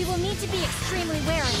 We will need to be extremely wary.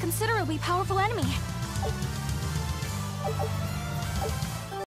considerably powerful enemy.